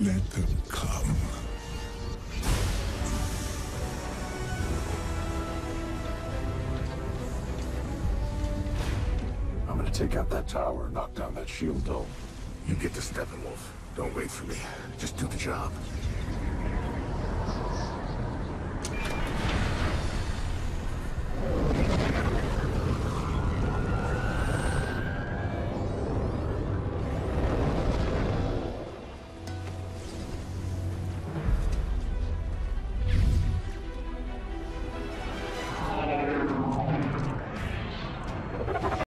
Let them come. I'm gonna take out that tower and knock down that shield dome. You get to Steppenwolf. Don't wait for me. Just do the job.